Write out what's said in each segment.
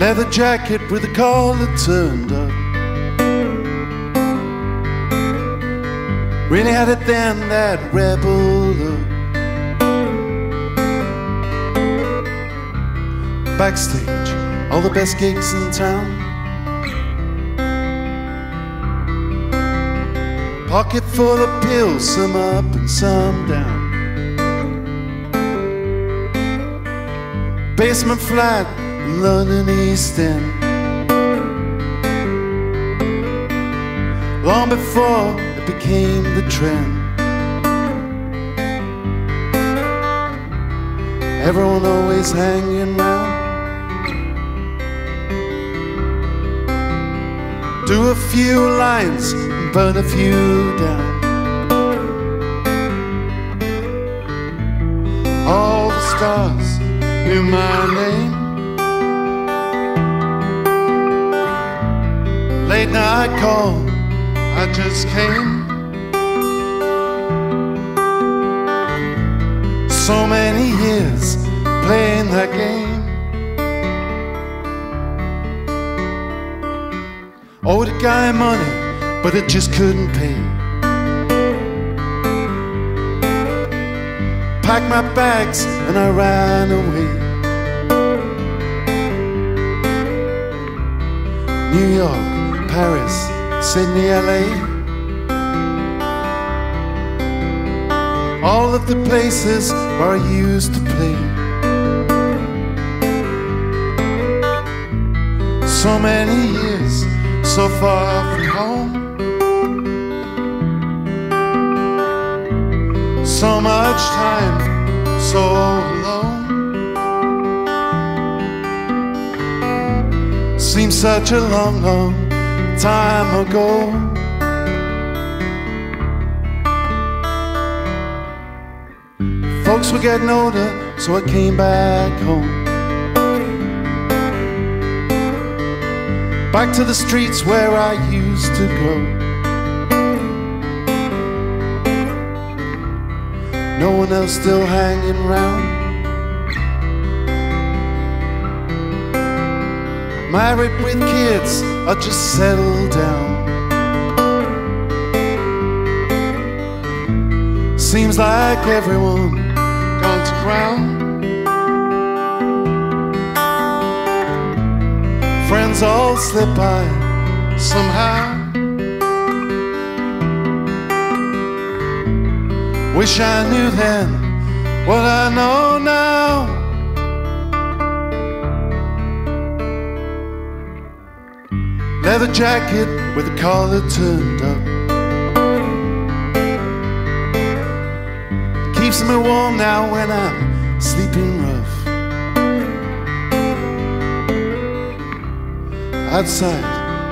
Leather jacket with the collar turned up. Really had it then, that rebel look. Backstage, all the best gigs in town. Pocket full of pills, some up and some down. Basement flat London East End. Long before it became the trend. Everyone always hanging round. Do a few lines, and burn a few down. All the stars knew my name. Late night call, I just came. So many years playing that game. Owed a guy money, but it just couldn't pay. Packed my bags and I ran away. New York, Paris, Sydney, LA. All of the places where I used to play. So many years, so far from home. So much time, so alone. Seems such a long, long time ago. Folks were getting older, so I came back home. Back to the streets where I used to go. No one else still hanging round. Married with kids, I just settled down. Seems like everyone gone to ground. Friends all slip by somehow. Wish I knew then what I know now. Leather jacket with the collar turned up. Keeps me warm now when I'm sleeping rough. Outside,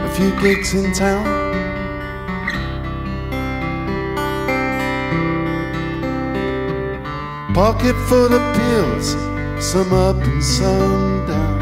a few gigs in town. Pocket full of pills, some up and some down.